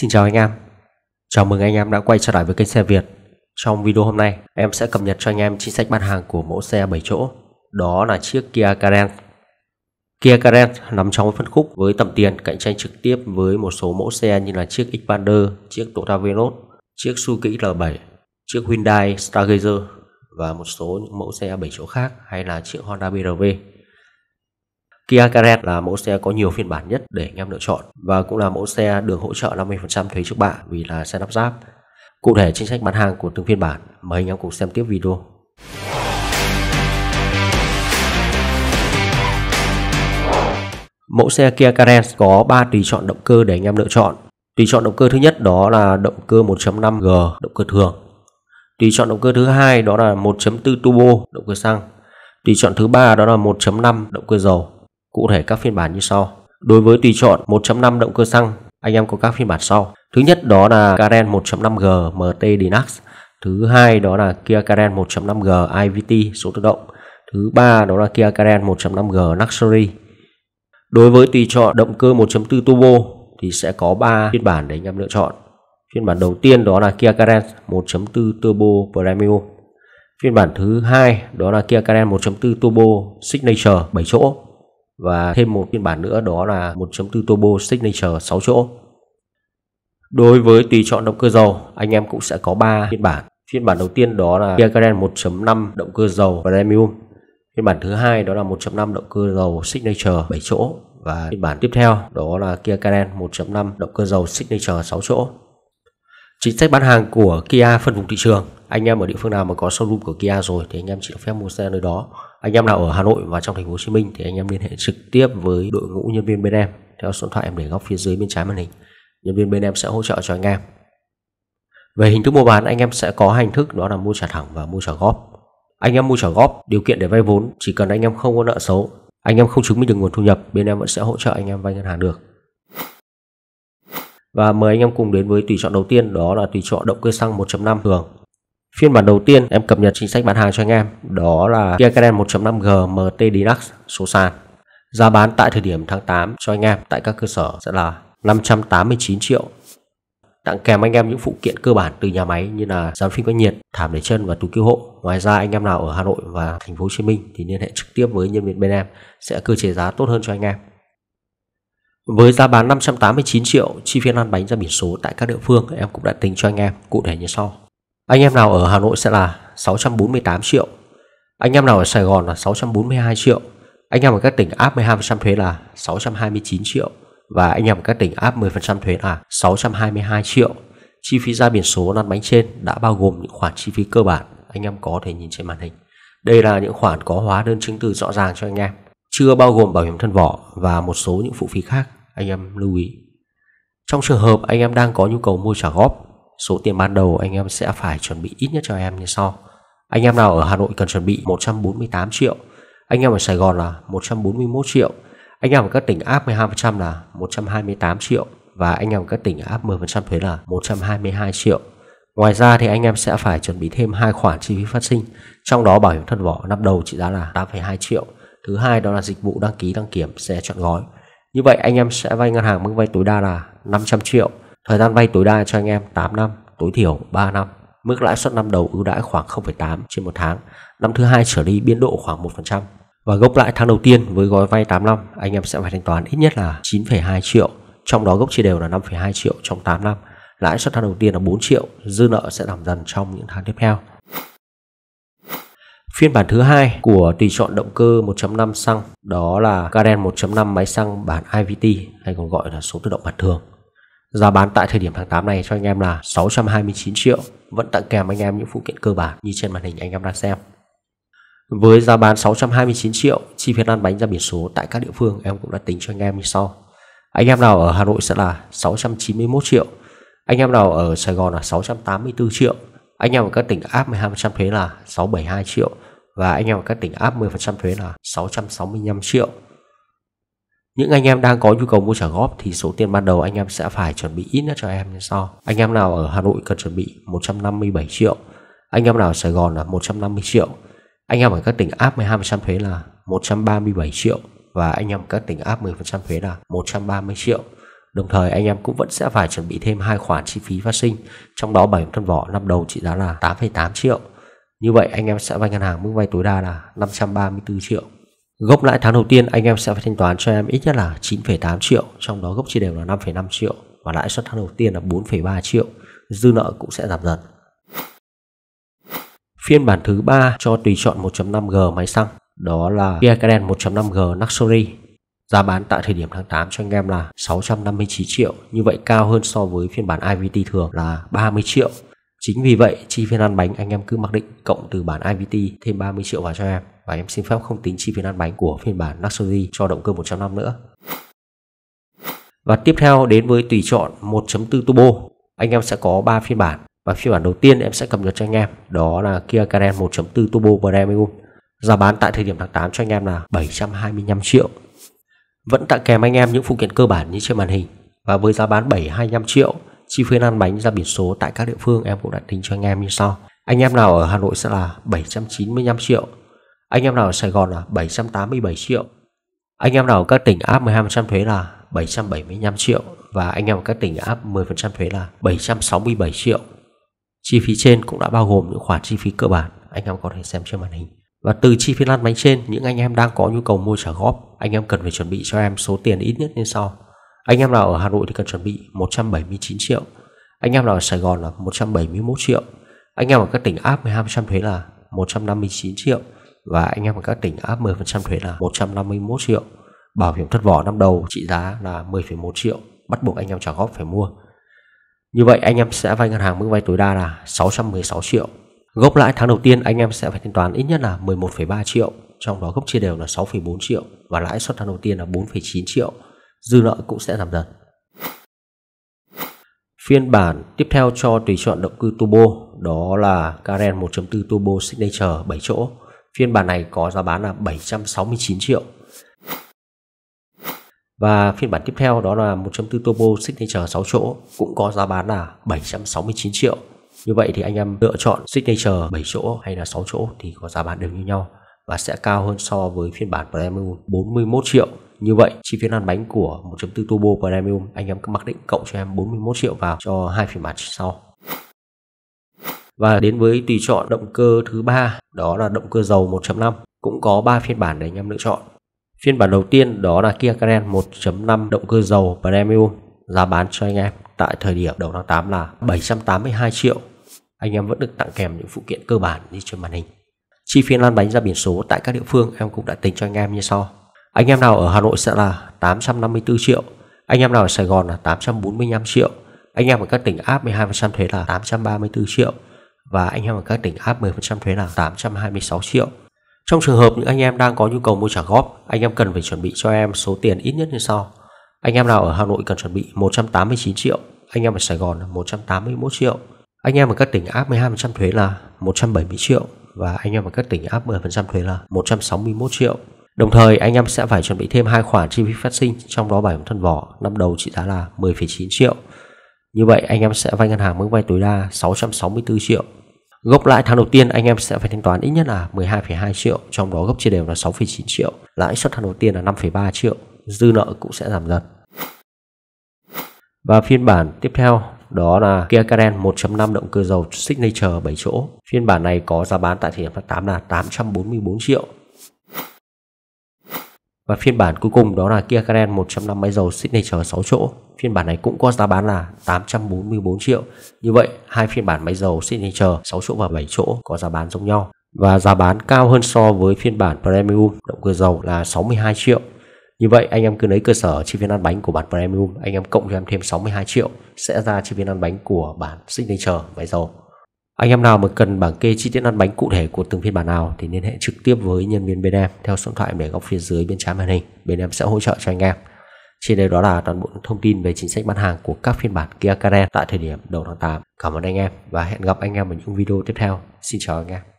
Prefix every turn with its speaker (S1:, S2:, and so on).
S1: Xin chào anh em. Chào mừng anh em đã quay trở lại với kênh xe Việt. Trong video hôm nay em sẽ cập nhật cho anh em chính sách bán hàng của mẫu xe 7 chỗ. Đó là chiếc Kia Carens Kia Carens nằm trong phân khúc với tầm tiền cạnh tranh trực tiếp với một số mẫu xe như là chiếc Xpander, chiếc Toyota Venus, chiếc Suzuki L7, chiếc Hyundai Stargazer và một số những mẫu xe 7 chỗ khác hay là chiếc Honda BRV Kia Carens là mẫu xe có nhiều phiên bản nhất để anh em lựa chọn và cũng là mẫu xe được hỗ trợ 50% thuế trước bạ vì là xe lắp ráp. Cụ thể chính sách bán hàng của từng phiên bản, mời anh em cùng xem tiếp video. Mẫu xe Kia Carens có 3 tùy chọn động cơ để anh em lựa chọn. Tùy chọn động cơ thứ nhất đó là động cơ 1.5G, động cơ thường. Tùy chọn động cơ thứ hai đó là 1.4 turbo, động cơ xăng. Tùy chọn thứ ba đó là 1.5 động cơ dầu. Cụ thể các phiên bản như sau. Đối với tùy chọn 1.5 động cơ xăng, anh em có các phiên bản sau. Thứ nhất đó là Karen 1.5G MT Dynax Thứ hai đó là Kia Karen 1.5G IVT số tự động. Thứ ba đó là Kia Karen 1.5G Luxury. Đối với tùy chọn động cơ 1.4 turbo thì sẽ có 3 phiên bản để anh em lựa chọn. Phiên bản đầu tiên đó là Kia Karen 1.4 Turbo Premium. Phiên bản thứ hai đó là Kia Karen 1.4 Turbo Signature 7 chỗ và thêm một phiên bản nữa đó là 1.4 Turbo Signature 6 chỗ. Đối với tùy chọn động cơ dầu, anh em cũng sẽ có 3 phiên bản. Phiên bản đầu tiên đó là Kia Carens 1.5 động cơ dầu Premium. Phiên bản thứ hai đó là 1.5 động cơ dầu Signature 7 chỗ và phiên bản tiếp theo đó là Kia Carens 1.5 động cơ dầu Signature 6 chỗ. Chính sách bán hàng của Kia phân vùng thị trường. Anh em ở địa phương nào mà có showroom của Kia rồi thì anh em chỉ được phép mua xe nơi đó. Anh em nào ở Hà Nội và trong thành phố Hồ Chí Minh thì anh em liên hệ trực tiếp với đội ngũ nhân viên bên em. Theo số điện thoại em để góc phía dưới bên trái màn hình. Nhân viên bên em sẽ hỗ trợ cho anh em. Về hình thức mua bán, anh em sẽ có hình thức, đó là mua trả thẳng và mua trả góp. Anh em mua trả góp, điều kiện để vay vốn, chỉ cần anh em không có nợ xấu, anh em không chứng minh được nguồn thu nhập, bên em vẫn sẽ hỗ trợ anh em vay ngân hàng được và mời anh em cùng đến với tùy chọn đầu tiên đó là tùy chọn động cơ xăng 1.5 thường Phiên bản đầu tiên em cập nhật chính sách bán hàng cho anh em đó là Kia Carens 1.5G MT Deluxe số sàn. Giá bán tại thời điểm tháng 8 cho anh em tại các cơ sở sẽ là 589 triệu. Tặng kèm anh em những phụ kiện cơ bản từ nhà máy như là dán phim cách nhiệt, thảm để chân và túi cứu hộ. Ngoài ra anh em nào ở Hà Nội và thành phố Hồ Chí Minh thì liên hệ trực tiếp với nhân viên bên em sẽ cơ chế giá tốt hơn cho anh em. Với giá bán 589 triệu, chi phí lăn bánh ra biển số tại các địa phương em cũng đã tính cho anh em cụ thể như sau. Anh em nào ở Hà Nội sẽ là 648 triệu. Anh em nào ở Sài Gòn là 642 triệu. Anh em ở các tỉnh áp 12% thuế là 629 triệu. Và anh em ở các tỉnh áp 10% thuế là 622 triệu. Chi phí ra biển số lăn bánh trên đã bao gồm những khoản chi phí cơ bản anh em có thể nhìn trên màn hình. Đây là những khoản có hóa đơn chứng từ rõ ràng cho anh em, chưa bao gồm bảo hiểm thân vỏ và một số những phụ phí khác anh em lưu ý. Trong trường hợp anh em đang có nhu cầu mua trả góp số tiền ban đầu anh em sẽ phải chuẩn bị ít nhất cho em như sau. Anh em nào ở Hà Nội cần chuẩn bị 148 triệu, anh em ở Sài Gòn là 141 triệu, anh em ở các tỉnh áp 12% là 128 triệu và anh em ở các tỉnh áp 10% thuế là 122 triệu. Ngoài ra thì anh em sẽ phải chuẩn bị thêm hai khoản chi phí phát sinh, trong đó bảo hiểm thân vỏ năm đầu trị giá là 8,2 triệu. Thứ hai đó là dịch vụ đăng ký đăng kiểm xe chọn gói. Như vậy anh em sẽ vay ngân hàng mức vay tối đa là 500 triệu Thời gian vay tối đa cho anh em 8 năm, tối thiểu 3 năm. Mức lãi suất năm đầu ưu đãi khoảng 0,8 trên một tháng. Năm thứ hai trở đi biên độ khoảng 1%. Và gốc lãi tháng đầu tiên với gói vay 8 năm, anh em sẽ phải thanh toán ít nhất là 9,2 triệu. Trong đó gốc chia đều là 5,2 triệu trong 8 năm. Lãi suất tháng đầu tiên là 4 triệu, dư nợ sẽ giảm dần trong những tháng tiếp theo. Phiên bản thứ hai của tùy chọn động cơ 1.5 xăng đó là Karen 1.5 máy xăng bản IVT hay còn gọi là số tự động bản thường. Giá bán tại thời điểm tháng 8 này cho anh em là 629 triệu, vẫn tặng kèm anh em những phụ kiện cơ bản như trên màn hình anh em đang xem. Với giá bán 629 triệu, chi phí lăn bánh ra biển số tại các địa phương em cũng đã tính cho anh em như sau. Anh em nào ở Hà Nội sẽ là 691 triệu, anh em nào ở Sài Gòn là 684 triệu, anh em ở các tỉnh áp 12% thuế là 672 triệu và anh em ở các tỉnh áp 10% thuế là 665 triệu. Những anh em đang có nhu cầu mua trả góp thì số tiền ban đầu anh em sẽ phải chuẩn bị ít nhất cho em như sau. Anh em nào ở Hà Nội cần chuẩn bị 157 triệu, anh em nào ở Sài Gòn là 150 triệu, anh em ở các tỉnh áp 12% thuế là 137 triệu và anh em ở các tỉnh áp 10% thuế là 130 triệu. Đồng thời anh em cũng vẫn sẽ phải chuẩn bị thêm hai khoản chi phí phát sinh, trong đó bảo hiểm thân vỏ năm đầu trị giá là 8,8 triệu. Như vậy anh em sẽ vay ngân hàng mức vay tối đa là 534 triệu. Gốc lãi tháng đầu tiên anh em sẽ phải thanh toán cho em ít nhất là 9,8 triệu, trong đó gốc chia đều là 5,5 triệu và lãi suất tháng đầu tiên là 4,3 triệu. Dư nợ cũng sẽ giảm dần. Phiên bản thứ 3 cho tùy chọn 1.5G máy xăng, đó là Kia Carden 1.5G Luxury. Giá bán tại thời điểm tháng 8 cho anh em là 659 triệu, như vậy cao hơn so với phiên bản IVT thường là 30 triệu. Chính vì vậy, chi phí ăn bánh anh em cứ mặc định cộng từ bản IVT thêm 30 triệu vào cho em và em xin phép không tính chi phí ăn bánh của phiên bản Luxury cho động cơ 1.5 nữa. Và tiếp theo đến với tùy chọn 1.4 turbo, anh em sẽ có 3 phiên bản và phiên bản đầu tiên em sẽ cập nhật cho anh em đó là Kia Carens 1.4 Turbo Premium. Giá bán tại thời điểm tháng 8 cho anh em là 725 triệu. Vẫn tặng kèm anh em những phụ kiện cơ bản như trên màn hình và với giá bán 725 triệu, chi phí lăn bánh ra biển số tại các địa phương em cũng đã tính cho anh em như sau. Anh em nào ở Hà Nội sẽ là 795 triệu, anh em nào ở Sài Gòn là 787 triệu, anh em nào ở các tỉnh áp 12% thuế là 775 triệu và anh em ở các tỉnh áp 10% thuế là 767 triệu. Chi phí trên cũng đã bao gồm những khoản chi phí cơ bản anh em có thể xem trên màn hình. Và từ chi phí lăn bánh trên, những anh em đang có nhu cầu mua trả góp, anh em cần phải chuẩn bị cho em số tiền ít nhất như sau. Anh em nào ở Hà Nội thì cần chuẩn bị 179 triệu. Anh em nào ở Sài Gòn là 171 triệu. Anh em ở các tỉnh áp 12% thuế là 159 triệu. Và anh em ở các tỉnh áp 10% thuế là 151 triệu. Bảo hiểm thất vỏ năm đầu trị giá là 10,1 triệu. Bắt buộc anh em trả góp phải mua. Như vậy anh em sẽ vay ngân hàng mức vay tối đa là 616 triệu. Gốc lãi tháng đầu tiên anh em sẽ phải thanh toán ít nhất là 11,3 triệu, trong đó gốc chia đều là 6,4 triệu và lãi suất tháng đầu tiên là 4,9 triệu. Dư nợ cũng sẽ giảm dần. Phiên bản tiếp theo cho tùy chọn động cơ turbo đó là Karen 1.4 Turbo Signature 7 chỗ. Phiên bản này có giá bán là 769 triệu và phiên bản tiếp theo đó là 1.4 Turbo Signature 6 chỗ, cũng có giá bán là 769 triệu. Như vậy thì anh em lựa chọn Signature 7 chỗ hay là 6 chỗ thì có giá bán đều như nhau và sẽ cao hơn so với phiên bản Premium 41 triệu. Như vậy, chi phí lăn bánh của 1.4 Turbo Premium, anh em cứ mặc định cộng cho em 41 triệu vào cho hai phiên bản sau. Và đến với tùy chọn động cơ thứ ba, đó là động cơ dầu 1.5 cũng có 3 phiên bản để anh em lựa chọn Phiên bản đầu tiên đó là Kia Carens 1.5 động cơ dầu Premium, giá bán cho anh em tại thời điểm đầu tháng 8 là 782 triệu. Anh em vẫn được tặng kèm những phụ kiện cơ bản như trên màn hình. Chi phí lăn bánh ra biển số tại các địa phương em cũng đã tính cho anh em như sau. Anh em nào ở Hà Nội sẽ là 854 triệu, anh em nào ở Sài Gòn là 845 triệu, anh em ở các tỉnh áp 12% thuế là 834 triệu và anh em ở các tỉnh áp 10% thuế là 826 triệu. Trong trường hợp những anh em đang có nhu cầu mua trả góp, anh em cần phải chuẩn bị cho em số tiền ít nhất như sau. Anh em nào ở Hà Nội cần chuẩn bị 189 triệu, anh em ở Sài Gòn là 181 triệu, anh em ở các tỉnh áp 12% thuế là 170 triệu và anh em ở các tỉnh áp 10% thuế là 161 triệu. Đồng thời anh em sẽ phải chuẩn bị thêm hai khoản chi phí phát sinh trong đó bảo hiểm thân vỏ năm đầu trị giá là 10,9 triệu. Như vậy anh em sẽ vay ngân hàng mức vay tối đa 664 triệu Gốc lãi tháng đầu tiên anh em sẽ phải thanh toán ít nhất là 12,2 triệu, trong đó gốc chia đều là 6,9 triệu, lãi suất tháng đầu tiên là 5,3 triệu, dư nợ cũng sẽ giảm dần. Và phiên bản tiếp theo đó là Kia Carens 1.5 động cơ dầu Signature 7 chỗ. Phiên bản này có giá bán tại thời điểm phát 8 là 844 triệu. Và phiên bản cuối cùng đó là Kia Carens 1.5 máy dầu Signature 6 chỗ. Phiên bản này cũng có giá bán là 844 triệu. Như vậy, hai phiên bản máy dầu Signature 6 chỗ và 7 chỗ có giá bán giống nhau. Và giá bán cao hơn so với phiên bản Premium động cơ dầu là 62 triệu. Như vậy anh em cứ lấy cơ sở chi phí ăn bánh của bản Premium, anh em cộng cho em thêm 62 triệu sẽ ra chi phí ăn bánh của bản Signature máy dầu. Anh em nào mà cần bảng kê chi tiết ăn bánh cụ thể của từng phiên bản nào thì liên hệ trực tiếp với nhân viên bên em theo số điện thoại để góc phía dưới bên trái màn hình. Bên em sẽ hỗ trợ cho anh em. Trên đây đó là toàn bộ thông tin về chính sách bán hàng của các phiên bản Kia Carens tại thời điểm đầu tháng 8. Cảm ơn anh em và hẹn gặp anh em ở những video tiếp theo. Xin chào anh em.